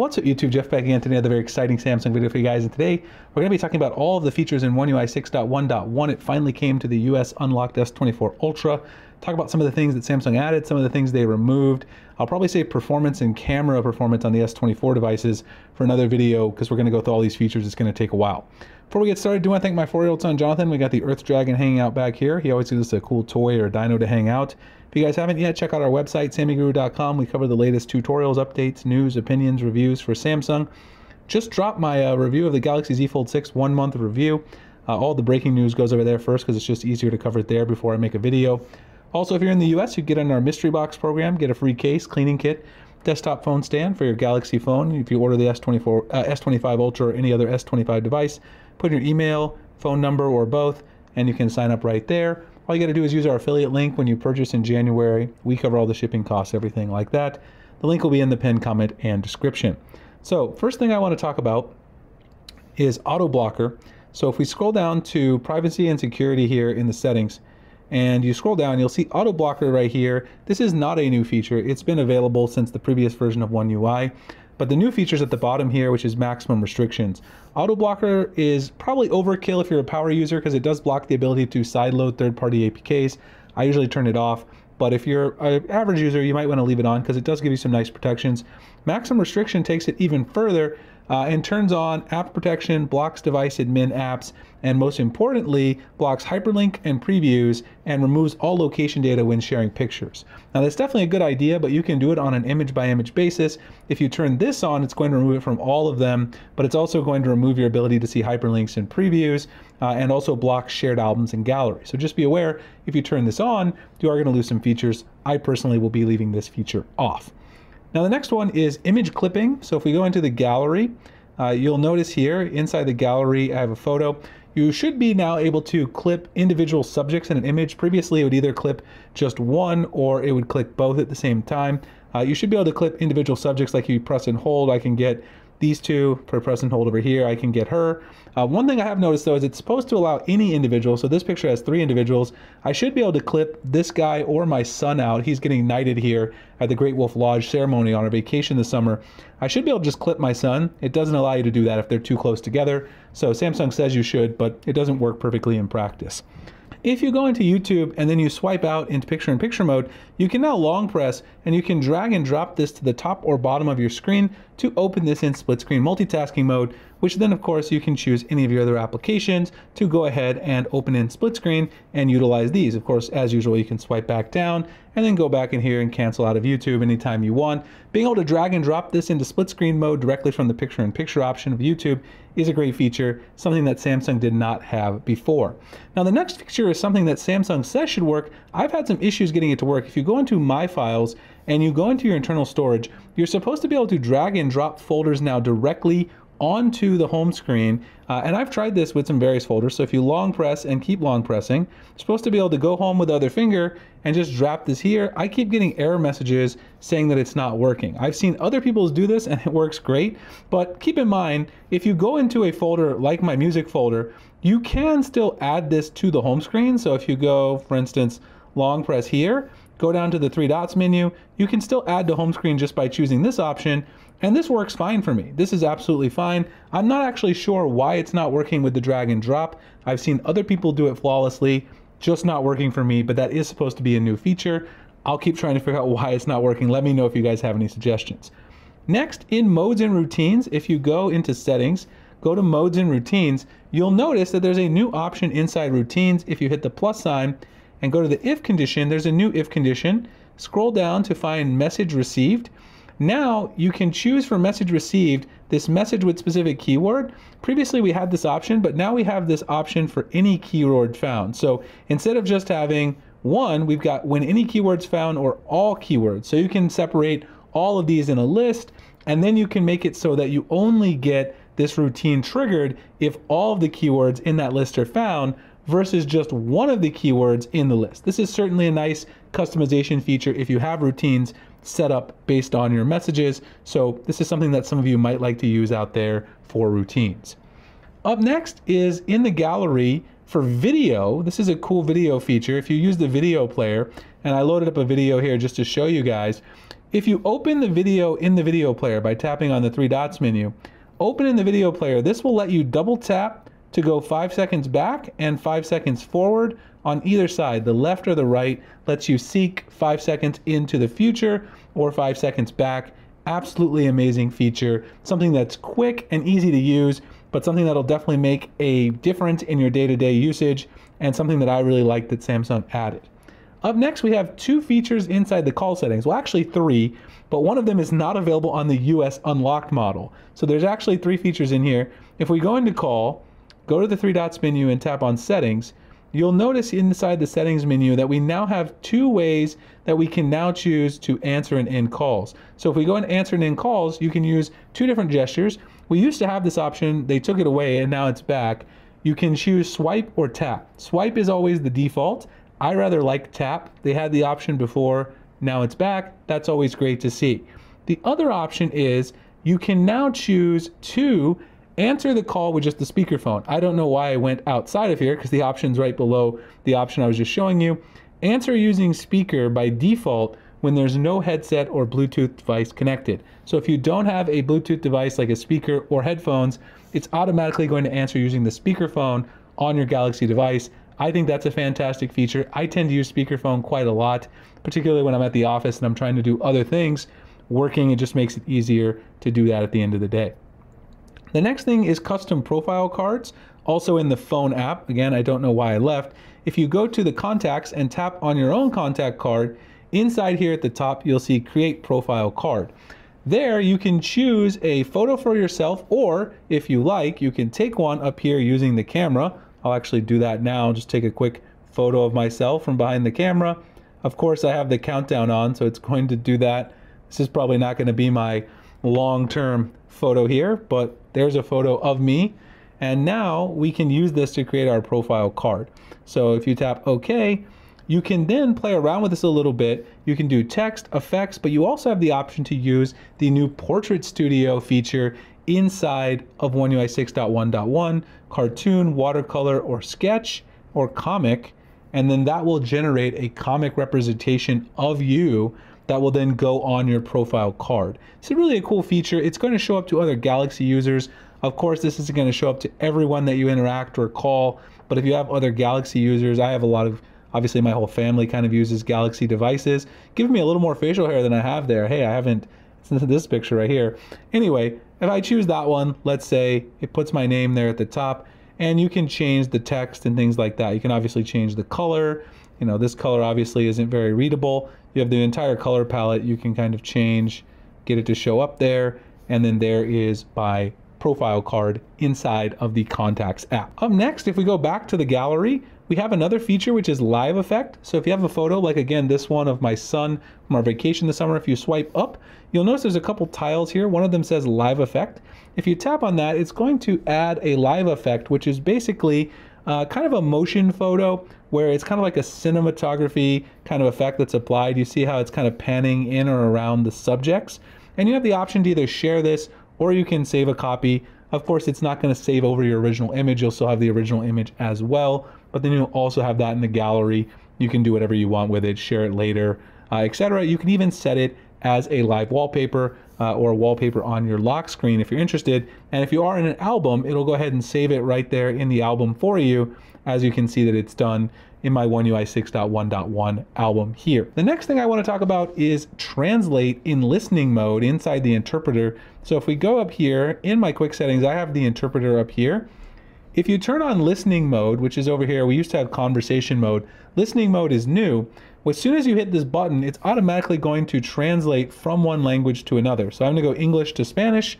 What's up YouTube, Jeff back again today, another very exciting Samsung video for you guys. And today we're going to be talking about all of the features in One UI 6.1.1. It finally came to the US unlocked S24 Ultra. Talk about some of the things that Samsung added, some of the things they removed. I'll probably say performance and camera performance on the S24 devices for another video because we're going to go through all these features. It's going to take a while. Before we get started, do want to thank my four-year-old son Jonathan. We got the Earth Dragon hanging out back here. He always gives us a cool toy or a dino to hang out. If you guys haven't yet, check out our website, sammyguru.com. We cover the latest tutorials, updates, news, opinions, reviews for Samsung. Just dropped my uh, review of the Galaxy Z Fold 6 one month review. Uh, all the breaking news goes over there first because it's just easier to cover it there before I make a video. Also, if you're in the US, you get in our mystery box program, get a free case, cleaning kit, desktop phone stand for your Galaxy phone. If you order the S24, uh, S25 Ultra or any other S25 device, put in your email, phone number, or both, and you can sign up right there. All you got to do is use our affiliate link when you purchase in January. We cover all the shipping costs, everything like that. The link will be in the pinned comment and description. So first thing I want to talk about is auto blocker. So if we scroll down to privacy and security here in the settings, and you scroll down, you'll see auto blocker right here. This is not a new feature. It's been available since the previous version of One UI. But the new features at the bottom here, which is maximum restrictions. Auto blocker is probably overkill if you're a power user because it does block the ability to sideload third-party APKs. I usually turn it off, but if you're an average user, you might want to leave it on because it does give you some nice protections. Maximum restriction takes it even further uh, and turns on app protection, blocks device admin apps, and most importantly, blocks hyperlink and previews and removes all location data when sharing pictures. Now that's definitely a good idea, but you can do it on an image by image basis. If you turn this on, it's going to remove it from all of them, but it's also going to remove your ability to see hyperlinks and previews uh, and also block shared albums and galleries. So just be aware, if you turn this on, you are going to lose some features. I personally will be leaving this feature off. Now the next one is image clipping. So if we go into the gallery, uh, you'll notice here inside the gallery, I have a photo. You should be now able to clip individual subjects in an image. Previously, it would either clip just one or it would click both at the same time. Uh, you should be able to clip individual subjects like you press and hold. I can get these two for press and hold over here. I can get her. Uh, one thing I have noticed though is it's supposed to allow any individual. So this picture has three individuals. I should be able to clip this guy or my son out. He's getting knighted here at the Great Wolf Lodge ceremony on our vacation this summer. I should be able to just clip my son. It doesn't allow you to do that if they're too close together. So Samsung says you should, but it doesn't work perfectly in practice. If you go into YouTube and then you swipe out into picture-in-picture mode, you can now long press and you can drag and drop this to the top or bottom of your screen to open this in split screen multitasking mode, which then of course you can choose any of your other applications to go ahead and open in split screen and utilize these. Of course, as usual, you can swipe back down and then go back in here and cancel out of YouTube anytime you want. Being able to drag and drop this into split screen mode directly from the picture in picture option of YouTube is a great feature, something that Samsung did not have before. Now the next feature is something that Samsung says should work. I've had some issues getting it to work. If you go into My Files and you go into your internal storage, you're supposed to be able to drag and drop folders now directly onto the home screen. Uh, and I've tried this with some various folders. So if you long press and keep long pressing, you're supposed to be able to go home with the other finger and just drop this here. I keep getting error messages saying that it's not working. I've seen other people do this and it works great. But keep in mind, if you go into a folder like my music folder, you can still add this to the home screen. So if you go, for instance, long press here, go down to the three dots menu, you can still add to home screen just by choosing this option. And this works fine for me. This is absolutely fine. I'm not actually sure why it's not working with the drag and drop. I've seen other people do it flawlessly, just not working for me, but that is supposed to be a new feature. I'll keep trying to figure out why it's not working. Let me know if you guys have any suggestions. Next, in modes and routines, if you go into settings, go to modes and routines, you'll notice that there's a new option inside routines. If you hit the plus sign and go to the if condition, there's a new if condition. Scroll down to find message received. Now you can choose for message received this message with specific keyword. Previously we had this option, but now we have this option for any keyword found. So instead of just having one, we've got when any keywords found or all keywords. So you can separate all of these in a list and then you can make it so that you only get this routine triggered if all of the keywords in that list are found versus just one of the keywords in the list. This is certainly a nice customization feature if you have routines set up based on your messages. So this is something that some of you might like to use out there for routines. Up next is in the gallery for video. This is a cool video feature. If you use the video player, and I loaded up a video here just to show you guys, If you open the video in the video player by tapping on the three dots menu, open in the video player, this will let you double tap to go five seconds back and five seconds forward on either side. The left or the right lets you seek five seconds into the future or five seconds back. Absolutely amazing feature. Something that's quick and easy to use, but something that'll definitely make a difference in your day to day usage and something that I really like that Samsung added. Up next, we have two features inside the call settings. Well, actually three, but one of them is not available on the US unlocked model. So there's actually three features in here. If we go into call, go to the three dots menu and tap on settings, you'll notice inside the settings menu that we now have two ways that we can now choose to answer and end calls. So if we go and answer and end calls, you can use two different gestures. We used to have this option, they took it away and now it's back. You can choose swipe or tap. Swipe is always the default. I rather like tap. They had the option before, now it's back. That's always great to see. The other option is you can now choose to answer the call with just the speakerphone. I don't know why I went outside of here because the option's right below the option I was just showing you. Answer using speaker by default when there's no headset or Bluetooth device connected. So if you don't have a Bluetooth device like a speaker or headphones, it's automatically going to answer using the speakerphone on your Galaxy device. I think that's a fantastic feature. I tend to use speakerphone quite a lot, particularly when I'm at the office and I'm trying to do other things. Working, it just makes it easier to do that at the end of the day. The next thing is custom profile cards, also in the phone app. Again, I don't know why I left. If you go to the contacts and tap on your own contact card, inside here at the top, you'll see create profile card. There you can choose a photo for yourself or if you like, you can take one up here using the camera. I'll actually do that now, just take a quick photo of myself from behind the camera. Of course, I have the countdown on, so it's going to do that. This is probably not going to be my long-term photo here, but there's a photo of me. And now we can use this to create our profile card. So if you tap OK, you can then play around with this a little bit. You can do text, effects, but you also have the option to use the new Portrait Studio feature inside of One UI 6.1.1, cartoon, watercolor, or sketch, or comic, and then that will generate a comic representation of you that will then go on your profile card. It's really a cool feature. It's going to show up to other Galaxy users. Of course, this isn't going to show up to everyone that you interact or call, but if you have other Galaxy users, I have a lot of, obviously my whole family kind of uses Galaxy devices. Give me a little more facial hair than I have there. Hey, I haven't, since this picture right here. Anyway, if I choose that one, let's say it puts my name there at the top, and you can change the text and things like that. You can obviously change the color. You know, this color obviously isn't very readable you have the entire color palette you can kind of change, get it to show up there, and then there is by profile card inside of the Contacts app. Up next, if we go back to the gallery, we have another feature which is live effect. So if you have a photo, like again, this one of my son from our vacation this summer, if you swipe up, you'll notice there's a couple tiles here. One of them says live effect. If you tap on that, it's going to add a live effect, which is basically uh, kind of a motion photo where it's kind of like a cinematography kind of effect that's applied. You see how it's kind of panning in or around the subjects. And you have the option to either share this or you can save a copy. Of course, it's not going to save over your original image. You'll still have the original image as well. But then you'll also have that in the gallery. You can do whatever you want with it, share it later, uh, etc. You can even set it as a live wallpaper uh, or a wallpaper on your lock screen if you're interested. And if you are in an album, it'll go ahead and save it right there in the album for you. As you can see that it's done in my One UI 6.1.1 album here. The next thing I want to talk about is translate in listening mode inside the interpreter. So if we go up here in my quick settings, I have the interpreter up here. If you turn on listening mode, which is over here, we used to have conversation mode. Listening mode is new. As soon as you hit this button, it's automatically going to translate from one language to another. So I'm gonna go English to Spanish.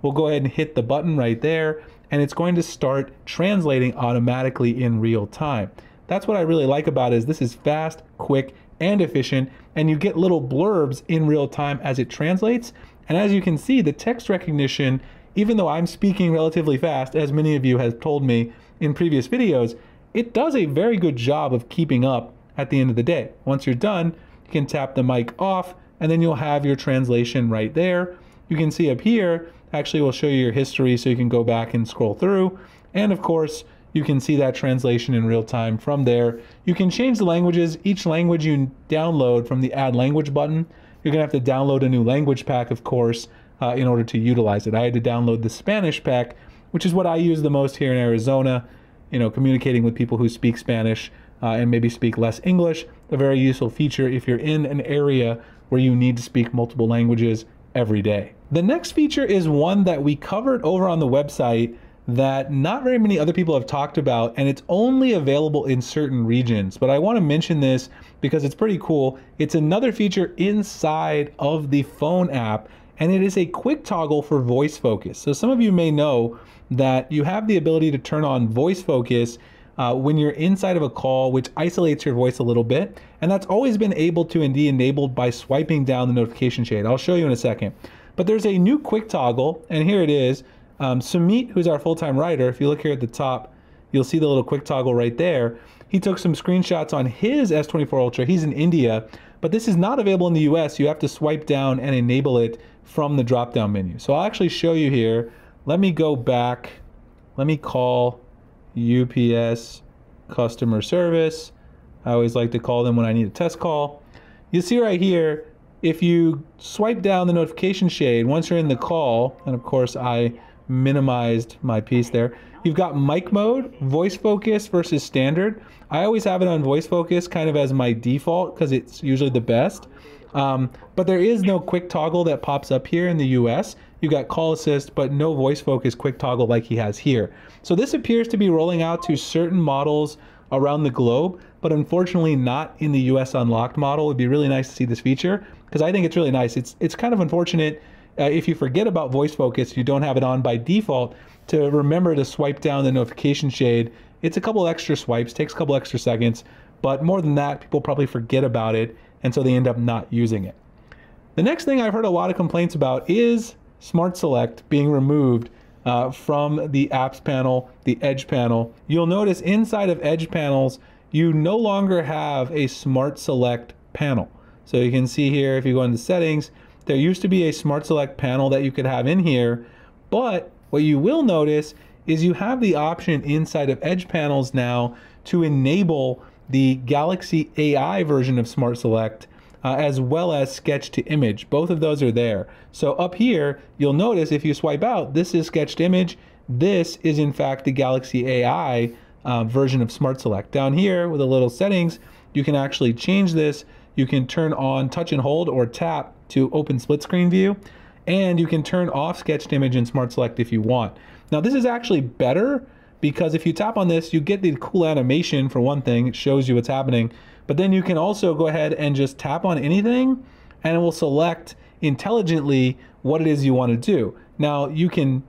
We'll go ahead and hit the button right there, and it's going to start translating automatically in real time. That's what I really like about it is this is fast, quick, and efficient, and you get little blurbs in real time as it translates. And as you can see, the text recognition, even though I'm speaking relatively fast, as many of you have told me in previous videos, it does a very good job of keeping up at the end of the day. Once you're done, you can tap the mic off and then you'll have your translation right there. You can see up here, actually will show you your history so you can go back and scroll through. And of course, you can see that translation in real time from there. You can change the languages. Each language you download from the add language button, you're to have to download a new language pack, of course, uh, in order to utilize it. I had to download the Spanish pack, which is what I use the most here in Arizona, you know, communicating with people who speak Spanish uh, and maybe speak less English. A very useful feature if you're in an area where you need to speak multiple languages every day. The next feature is one that we covered over on the website that not very many other people have talked about, and it's only available in certain regions. But I want to mention this because it's pretty cool. It's another feature inside of the phone app, and it is a quick toggle for voice focus. So some of you may know that you have the ability to turn on voice focus uh, when you're inside of a call, which isolates your voice a little bit. And that's always been able to and enabled by swiping down the notification shade. I'll show you in a second. But there's a new quick toggle, and here it is. Um, Sumit, who's our full-time writer, if you look here at the top, you'll see the little quick toggle right there. He took some screenshots on his S24 Ultra. He's in India, but this is not available in the US. You have to swipe down and enable it from the drop-down menu. So I'll actually show you here. Let me go back. Let me call UPS customer service. I always like to call them when I need a test call. You see right here, if you swipe down the notification shade, once you're in the call, and of course I minimized my piece there, you've got mic mode, voice focus versus standard. I always have it on voice focus kind of as my default because it's usually the best. Um, but there is no quick toggle that pops up here in the US. You got call assist, but no voice focus quick toggle like he has here. So this appears to be rolling out to certain models around the globe, but unfortunately not in the US unlocked model. It'd be really nice to see this feature because I think it's really nice. It's, it's kind of unfortunate uh, if you forget about voice focus, you don't have it on by default, to remember to swipe down the notification shade. It's a couple extra swipes, takes a couple extra seconds, but more than that, people probably forget about it and so they end up not using it. The next thing I've heard a lot of complaints about is Smart Select being removed uh, from the apps panel, the edge panel. You'll notice inside of edge panels, you no longer have a Smart Select panel. So you can see here, if you go into settings, there used to be a Smart Select panel that you could have in here, but what you will notice is you have the option inside of edge panels now to enable the Galaxy AI version of Smart Select, uh, as well as sketch to image. Both of those are there. So up here, you'll notice if you swipe out, this is sketch to image. This is in fact the Galaxy AI uh, version of Smart Select. Down here with the little settings, you can actually change this. You can turn on touch and hold or tap to open split screen view. And you can turn off sketch to image in Smart Select if you want. Now this is actually better because if you tap on this, you get the cool animation for one thing, it shows you what's happening, but then you can also go ahead and just tap on anything and it will select intelligently what it is you want to do. Now you can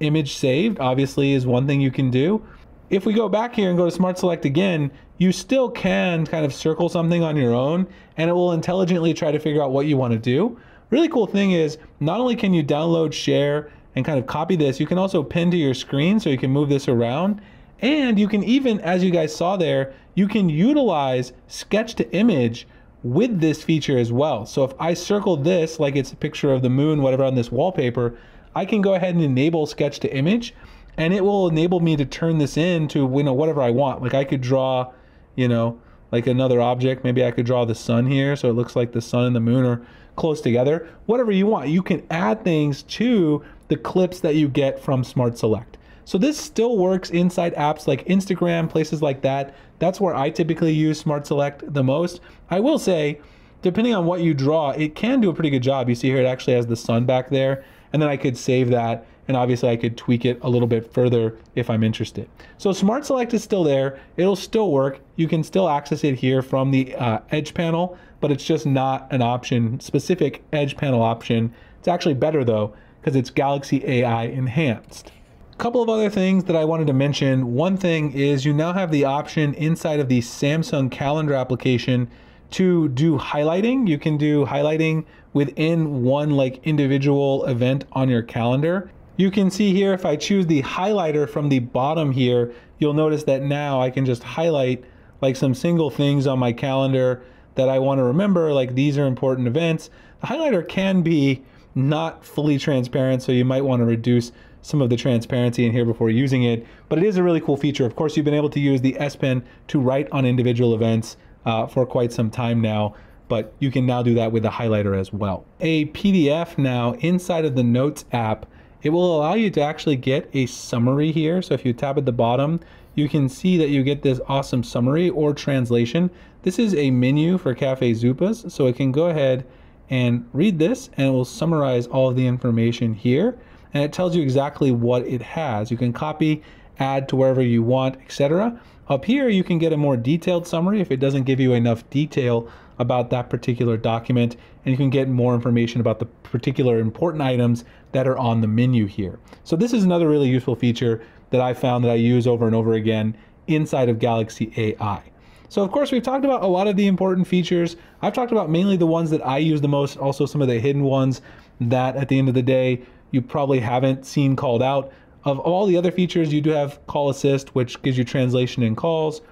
image saved, obviously is one thing you can do. If we go back here and go to Smart Select again, you still can kind of circle something on your own and it will intelligently try to figure out what you want to do. Really cool thing is not only can you download, share, and kind of copy this. You can also pin to your screen so you can move this around. And you can even, as you guys saw there, you can utilize sketch to image with this feature as well. So if I circle this like it's a picture of the moon, whatever on this wallpaper, I can go ahead and enable sketch to image and it will enable me to turn this into you know whatever I want. Like I could draw, you know, like another object. Maybe I could draw the sun here so it looks like the sun and the moon are close together. Whatever you want. You can add things to the clips that you get from Smart Select. So this still works inside apps like Instagram, places like that. That's where I typically use Smart Select the most. I will say, depending on what you draw, it can do a pretty good job. You see here it actually has the sun back there, and then I could save that, and obviously I could tweak it a little bit further if I'm interested. So Smart Select is still there. It'll still work. You can still access it here from the uh, Edge panel, but it's just not an option, specific Edge panel option. It's actually better though because it's Galaxy AI enhanced. A couple of other things that I wanted to mention. One thing is you now have the option inside of the Samsung Calendar application to do highlighting. You can do highlighting within one like individual event on your calendar. You can see here if I choose the highlighter from the bottom here, you'll notice that now I can just highlight like some single things on my calendar that I want to remember, like these are important events. The highlighter can be not fully transparent, so you might want to reduce some of the transparency in here before using it. But it is a really cool feature. Of course, you've been able to use the S Pen to write on individual events uh, for quite some time now. but you can now do that with the highlighter as well. A PDF now inside of the Notes app, it will allow you to actually get a summary here. So if you tap at the bottom, you can see that you get this awesome summary or translation. This is a menu for Cafe Zupas, so it can go ahead and read this and it will summarize all of the information here and it tells you exactly what it has. You can copy, add to wherever you want, etc. Up here, you can get a more detailed summary if it doesn't give you enough detail about that particular document, and you can get more information about the particular important items that are on the menu here. So this is another really useful feature that I found that I use over and over again inside of Galaxy AI. So of course we've talked about a lot of the important features. I've talked about mainly the ones that I use the most, also some of the hidden ones that at the end of the day you probably haven't seen called out. Of all the other features, you do have Call Assist, which gives you translation in calls,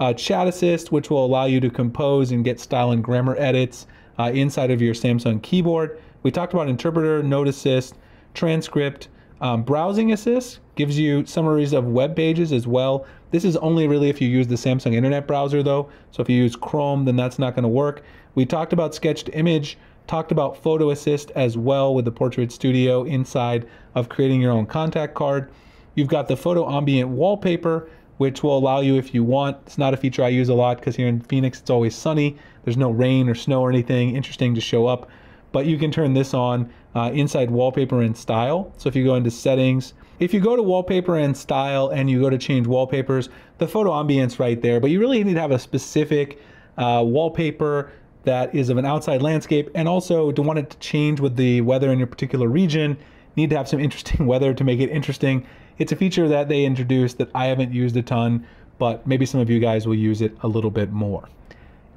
uh, Chat Assist, which will allow you to compose and get style and grammar edits uh, inside of your Samsung keyboard. We talked about Interpreter, Note Assist, Transcript, um, Browsing Assist gives you summaries of web pages as well. This is only really if you use the Samsung Internet Browser though. So if you use Chrome, then that's not going to work. We talked about Sketch to Image, talked about Photo Assist as well with the Portrait Studio inside of creating your own contact card. You've got the Photo Ambient Wallpaper, which will allow you if you want. It's not a feature I use a lot because here in Phoenix it's always sunny. There's no rain or snow or anything interesting to show up. But you can turn this on uh, inside Wallpaper and Style. So if you go into Settings, if you go to Wallpaper and Style and you go to change wallpapers, the photo ambience right there, but you really need to have a specific uh, wallpaper that is of an outside landscape and also to want it to change with the weather in your particular region need to have some interesting weather to make it interesting it's a feature that they introduced that i haven't used a ton but maybe some of you guys will use it a little bit more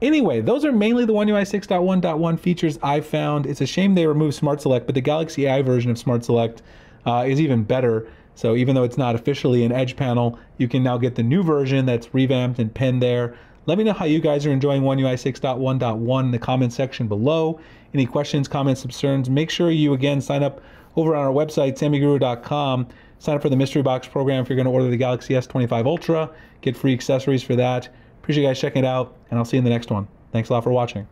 anyway those are mainly the one ui 6.1.1 features i found it's a shame they removed smart select but the galaxy ai version of smart select uh, is even better so even though it's not officially an edge panel you can now get the new version that's revamped and pinned there let me know how you guys are enjoying One UI 6.1.1 in the comment section below. Any questions, comments, concerns, make sure you again sign up over on our website, sammyguru.com. Sign up for the mystery box program if you're going to order the Galaxy S25 Ultra. Get free accessories for that. Appreciate you guys checking it out, and I'll see you in the next one. Thanks a lot for watching.